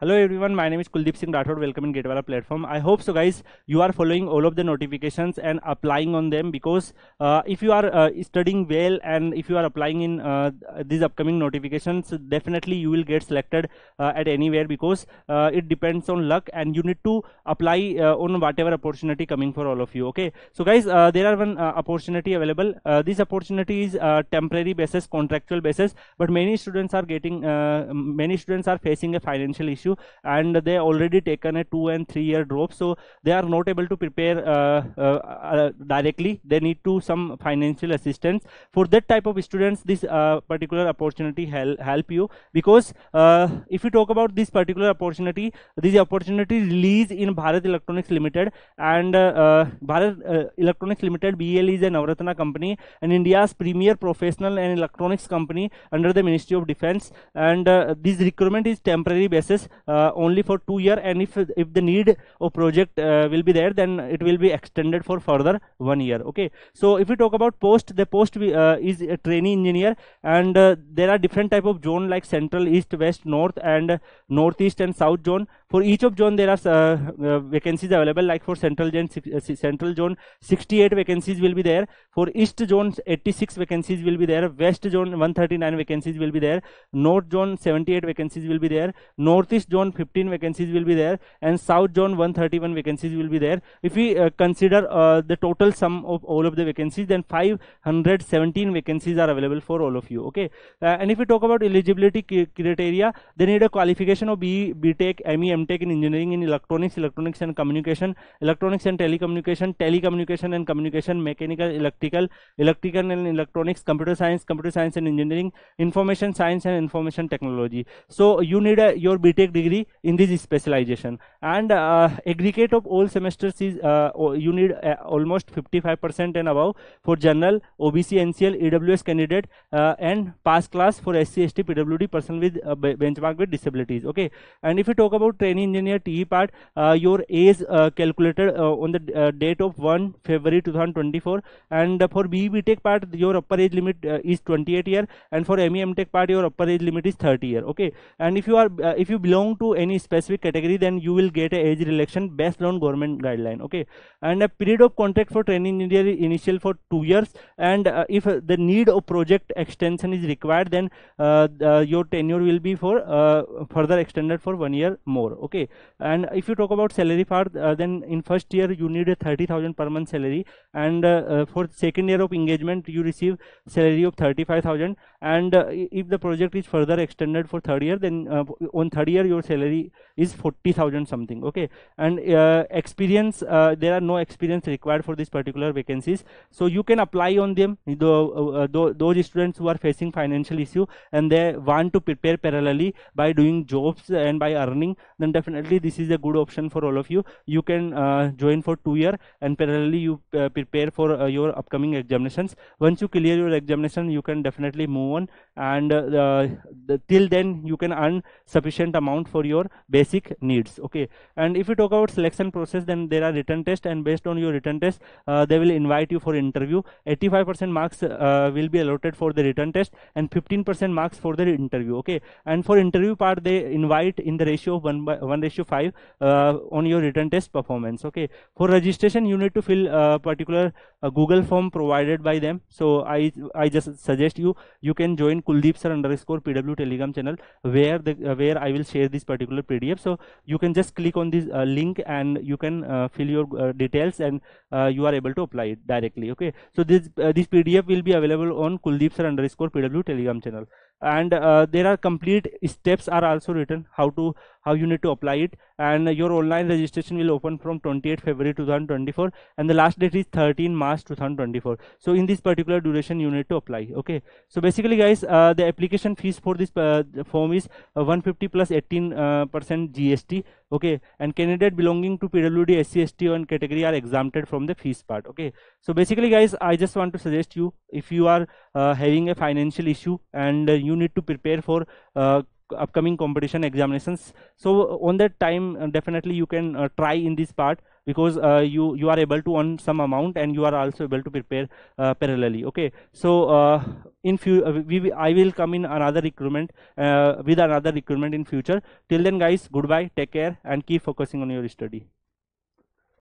Hello everyone, my name is Kuldeep Singh Rathod. Welcome in GATE Wallah platform. I hope so, guys. You are following all of the notifications and applying on them because uh, if you are uh, studying well and if you are applying in uh, these upcoming notifications, definitely you will get selected uh, at anywhere because uh, it depends on luck and you need to apply uh, on whatever opportunity coming for all of you. Okay, so guys, there are one opportunity available. this opportunity is temporary basis, contractual basis, but many students are getting many students are facing a financial issue and they already taken a two and three year drop. So they are not able to prepare uh, uh, uh, directly. They need to some financial assistance. For that type of students this particular opportunity help help you. Because if you talk about this particular opportunity this opportunity release in Bharat Electronics Limited. And Bharat Electronics Limited BEL is a Navratna company and India's premier professional and electronics company under the Ministry of Defense. And uh, this recruitment is temporary basis. uh, only for two year and if if the need of project uh, will be there then it will be extended for further one year okay? So if we talk about post the post uh, is a trainee engineer and there are different type of zone like central east west north and northeast and south zone. For each of zone there are uh, uh, vacancies available like for central zone uh, central zone 68 vacancies will be there. For east zone 86 vacancies will be there. West zone 139 vacancies will be there. North zone 78 vacancies will be there. Northeast zone 15 vacancies will be there and south zone 131 vacancies will be there if we uh, consider uh, the total sum of all of the vacancies then 517 vacancies are available for all of you okay uh, and if we talk about eligibility criteria they need a qualification of B, BTech, ME, MTech in engineering in electronics, electronics and communication, electronics and telecommunication, telecommunication and communication, mechanical, electrical, electrical and electronics, computer science, computer science and engineering, information science and information technology. So you need a, your BTech degree in this specialization. And uh, aggregate of all semesters is uh, you need uh, almost 55% and above for general, OBC, NCL, EWS candidate uh, and pass class for SC, ST, PWD person with uh, benchmark with disabilities. Okay, and if you talk about trainee engineer TE part, uh, your age calculated on the date of 1 February 2024 and for BE Tech part your upper age limit is 28 year and for MEM Tech part your upper age limit is 30 year. Okay. And if you are if you belong to any specific category then you will get a age relaxation based on government guideline okay? And a period of contract for training engineer initial for 2 years and if the need of project extension is required then your tenure will be for further extended for one year more okay? And if you talk about salary part uh, then in first year you need a 30000 per month salary and uh, uh, for second year of engagement you receive salary of 35000 and uh, if the project is further extended for third year then uh, on third year your salary is 40000 something okay? And uh, experience there are no experience required for this particular vacancies. So you can apply on them. The, those students who are facing financial issue and they want to prepare parallelly by doing jobs and by earning then definitely this is a good option for all of you. You can uh, join for two year and parallelly you uh, prepare for uh, your upcoming examinations. Once you clear your examination you can definitely move and uh, the, till then you can earn sufficient amount for your basic needs okay? And if you talk about selection process then there are written test and based on your written test uh, they will invite you for interview. 85% marks uh, will be allotted for the written test and 15% marks for the interview okay? And for interview part they invite in the ratio of 1 by 1 ratio 5 uh, on your written test performance okay? For registration you need to fill a particular uh, google form provided by them. So i i just suggest you you can join kuldeep sir underscore pw telegram channel where the uh, where i will share this particular pdf so you can just click on this uh, link and you can uh, fill your uh, details and you are able to apply it directly okay? So this this pdf will be available on kuldeep sir underscore pw telegram channel. And uh, there are complete steps are also written how to how you need to apply it. And your online registration will open from 28 February 2024 and the last date is 13 March 2024 so in this particular duration you need to apply okay? So basically guys uh, the application fees for this uh, form is uh, 150 plus 18 uh, percent GST okay? And candidate belonging to PWD SC ST and category are exempted from the fees part okay? So basically guys I just want to suggest you if you are uh, having a financial issue and you need to prepare for upcoming competition examinations. So on that time uh, definitely you can uh, try in this part because uh, you you are able to earn some amount and you are also able to prepare uh, parallelly. Okay. So uh, in few uh, we i will come in another recruitment with another recruitment in future. Till then guys goodbye take care and keep focusing on your study